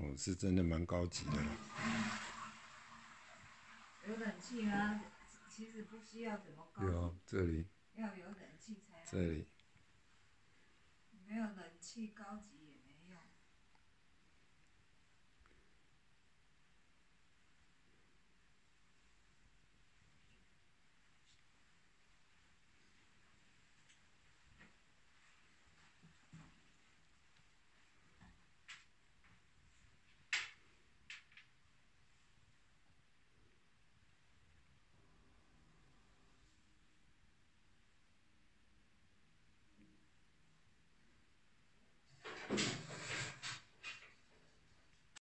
哦，是真的蛮高级的。有冷气吗？其实不需要怎么高。有这里。要有冷气才。这里。没有冷气高级。